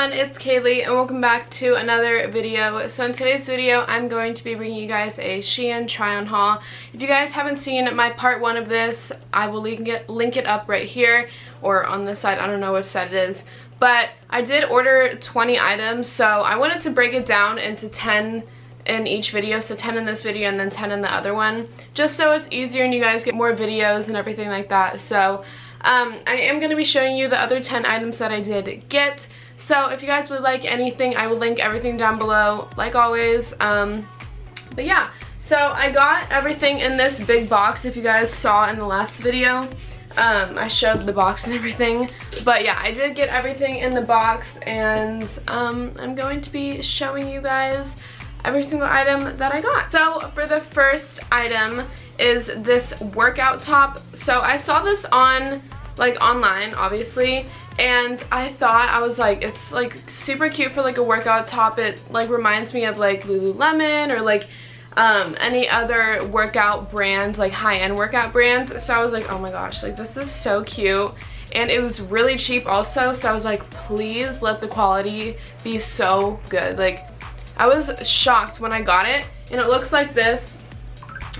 everyone, it's Kalee and welcome back to another video. So in today's video, I'm going to be bringing you guys a Shein try-on haul. If you guys haven't seen my part one of this, I will link it, link it up right here or on this side, I don't know which side it is. But I did order 20 items, so I wanted to break it down into 10 in each video, so 10 in this video and then 10 in the other one, just so it's easier and you guys get more videos and everything like that. So um, I am going to be showing you the other 10 items that I did get. So if you guys would like anything, I will link everything down below, like always. Um, but yeah, so I got everything in this big box, if you guys saw in the last video. Um, I showed the box and everything. But yeah, I did get everything in the box, and um, I'm going to be showing you guys every single item that I got. So for the first item is this workout top. So I saw this on like online obviously. And I thought I was like it's like super cute for like a workout top. It like reminds me of like Lululemon or like um, any other workout brands like high-end workout brands. So I was like oh my gosh like this is so cute. And it was really cheap also. So I was like please let the quality be so good. Like I was shocked when I got it. And it looks like this.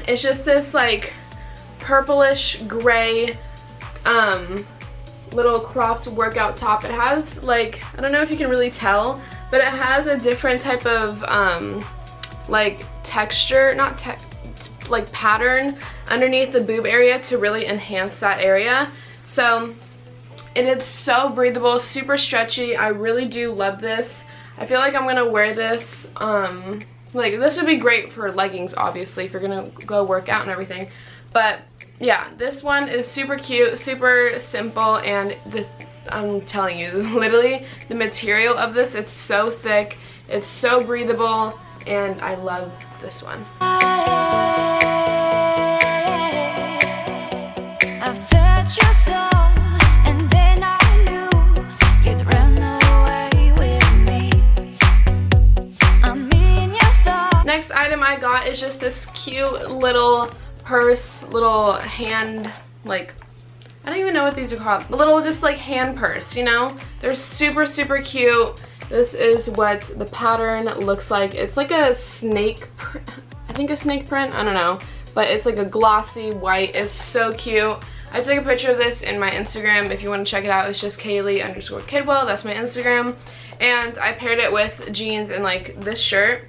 It's just this like purplish gray um, little cropped workout top. It has like, I don't know if you can really tell, but it has a different type of um, like texture, not like pattern underneath the boob area to really enhance that area. So, and it's so breathable, super stretchy. I really do love this. I feel like I'm gonna wear this, um, like this would be great for leggings obviously if you're gonna go work out and everything. But yeah, this one is super cute, super simple, and this, I'm telling you, literally the material of this, it's so thick, it's so breathable, and I love this one. Next item I got is just this cute little purse, little hand, like, I don't even know what these are called. A little just like hand purse, you know? They're super, super cute. This is what the pattern looks like. It's like a snake, I think a snake print, I don't know. But it's like a glossy white, it's so cute. I took a picture of this in my Instagram. If you want to check it out, it's just Kalee underscore Kidwell. That's my Instagram. And I paired it with jeans and like this shirt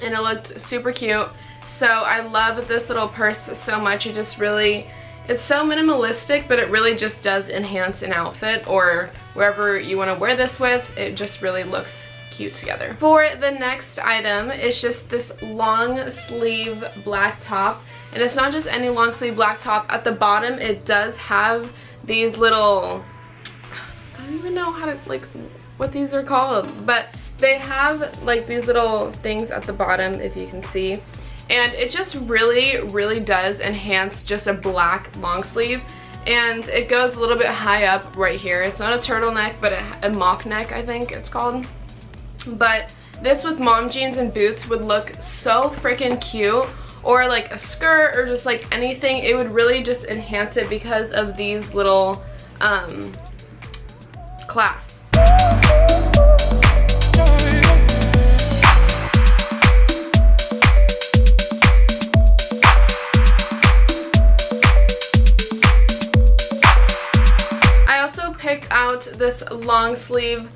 and it looked super cute. So I love this little purse so much. It just really, it's so minimalistic, but it really just does enhance an outfit or wherever you want to wear this with. It just really looks cute together. For the next item, it's just this long sleeve black top. And it's not just any long sleeve black top. At the bottom, it does have these little, I don't even know how to, like, what these are called. But they have like these little things at the bottom if you can see and it just really really does enhance just a black long sleeve. And it goes a little bit high up right here. It's not a turtleneck but a, a mock neck I think it's called. But this with mom jeans and boots would look so freaking cute. Or like a skirt or just like anything. It would really just enhance it because of these little um, clasps out this long sleeve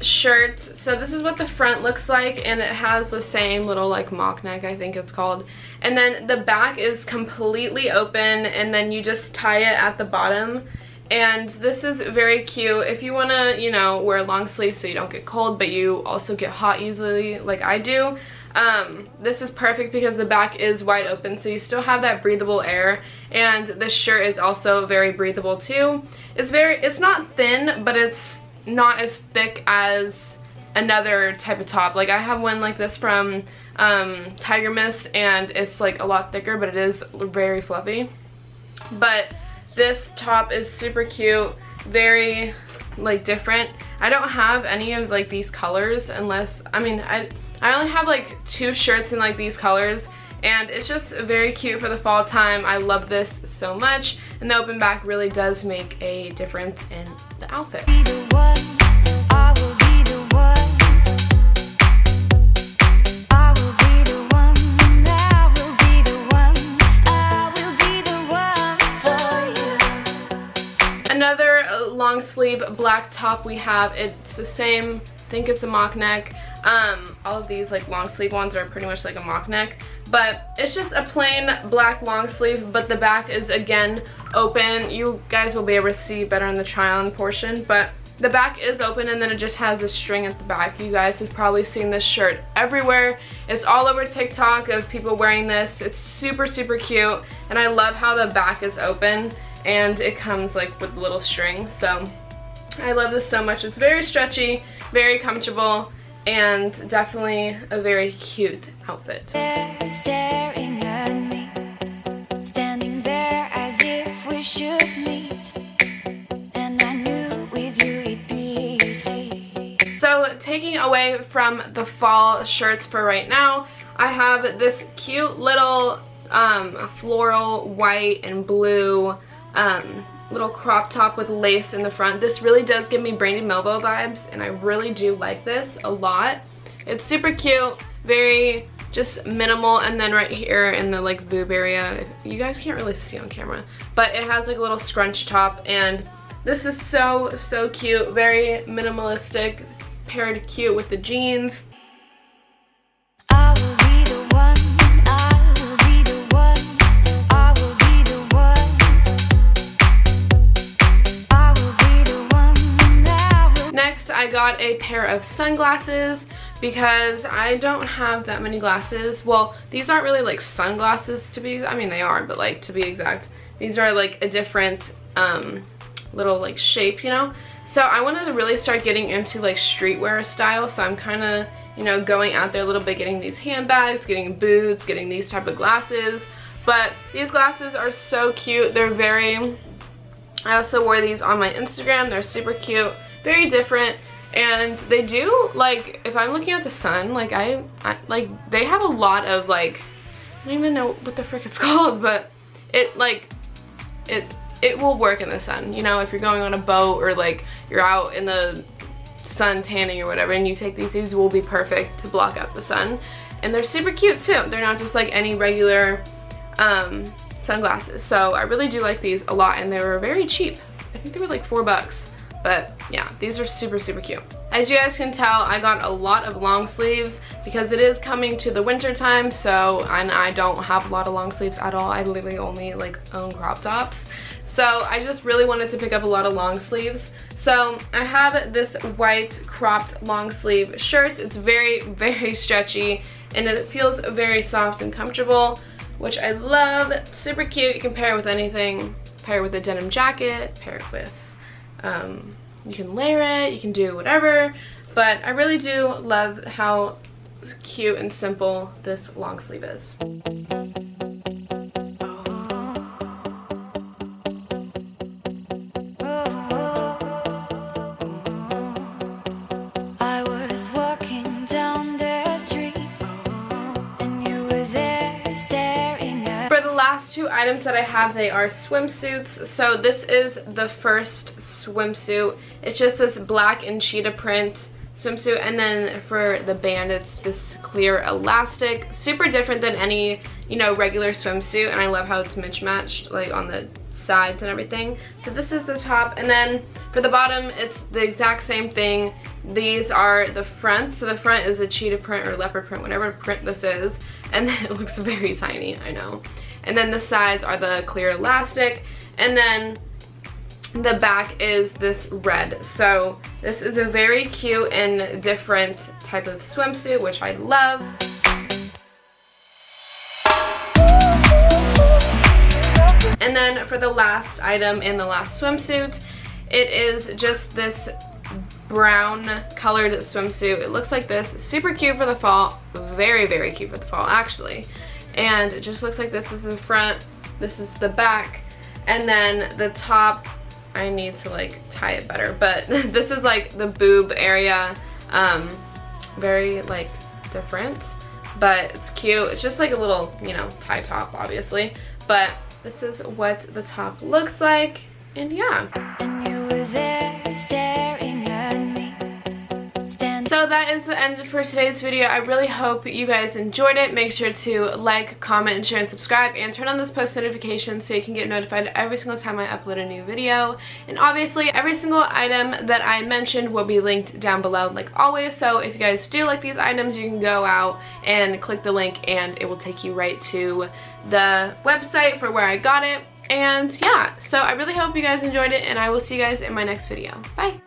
shirt. So this is what the front looks like and it has the same little like mock neck I think it's called. And then the back is completely open and then you just tie it at the bottom. And this is very cute if you want to, you know, wear long sleeves so you don't get cold but you also get hot easily like I do. Um, this is perfect because the back is wide open so you still have that breathable air and this shirt is also very breathable too. It's very, it's not thin but it's not as thick as another type of top. Like I have one like this from um, Tiger Mist and it's like a lot thicker but it is very fluffy. But this top is super cute, very like different. I don't have any of like these colors unless, I mean, I, I only have like two shirts in like these colors and it's just very cute for the fall time. I love this so much and the open back really does make a difference in the outfit. Long sleeve black top we have, it's the same, I think it's a mock neck. Um, all of these like long sleeve ones are pretty much like a mock neck. But it's just a plain black long sleeve, but the back is again open. You guys will be able to see better in the try-on portion, but the back is open and then it just has a string at the back. You guys have probably seen this shirt everywhere. It's all over TikTok of people wearing this. It's super, super cute. And I love how the back is open and it comes like with a little string. So I love this so much. It's very stretchy, very comfortable, and definitely a very cute outfit. Staring at me, standing there as if we should meet. And I knew with you it'd be easy. So taking away from the fall shirts for right now, I have this cute little um, floral white and blue um, little crop top with lace in the front. This really does give me Brandy Melville vibes and I really do like this a lot. It's super cute, very just minimal and then right here in the like boob area, you guys can't really see on camera, but it has like a little scrunch top and this is so, so cute, very minimalistic, paired cute with the jeans. A pair of sunglasses because I don't have that many glasses. Well, these aren't really like sunglasses to be, I mean they are, but like to be exact, these are like a different um, little like shape, you know? So I wanted to really start getting into like streetwear style, so I'm kind of, you know, going out there a little bit, getting these handbags, getting boots, getting these type of glasses. But these glasses are so cute. They're very, I also wore these on my Instagram. They're super cute, very different and they do like if i'm looking at the sun like I, I, like they have a lot of like i don't even know what the frick it's called but it like it it will work in the sun you know if you're going on a boat or like you're out in the sun tanning or whatever and you take these these will be perfect to block out the sun. And they're super cute too. They're not just like any regular um sunglasses. So i really do like these a lot and they were very cheap. I think they were like four bucks but yeah, these are super, super cute. As you guys can tell, I got a lot of long sleeves because it is coming to the winter time, so, and I don't have a lot of long sleeves at all. I literally only like own crop tops. So I just really wanted to pick up a lot of long sleeves. So I have this white cropped long sleeve shirt. It's very, very stretchy and it feels very soft and comfortable, which I love. Super cute. You can pair it with anything. Pair it with a denim jacket, pair it with um, you can layer it, you can do whatever, but I really do love how cute and simple this long sleeve is. Last two items that I have, they are swimsuits. So this is the first swimsuit. It's just this black and cheetah print swimsuit. And then for the band, it's this clear elastic. Super different than any, you know, regular swimsuit. And I love how it's mismatched, like on the sides and everything. So this is the top. And then for the bottom, it's the exact same thing. These are the front. So the front is a cheetah print or leopard print, whatever print this is. And it looks very tiny, I know. And then the sides are the clear elastic. And then the back is this red. So this is a very cute and different type of swimsuit, which I love. And then for the last item in the last swimsuit, it is just this brown colored swimsuit. It looks like this, super cute for the fall, very, very cute for the fall actually and it just looks like this. Is the front, this is the back, and then the top, I need to like tie it better, but this is like the boob area, um, very like different, but it's cute. It's just like a little, you know, tie top obviously, but this is what the top looks like, and yeah. And so that is the end for today's video. I really hope you guys enjoyed it. Make sure to like, comment, share, and subscribe, and turn on those post notifications so you can get notified every single time I upload a new video. And obviously, every single item that I mentioned will be linked down below like always. So if you guys do like these items, you can go out and click the link and it will take you right to the website for where I got it. And yeah, so I really hope you guys enjoyed it and I will see you guys in my next video. Bye!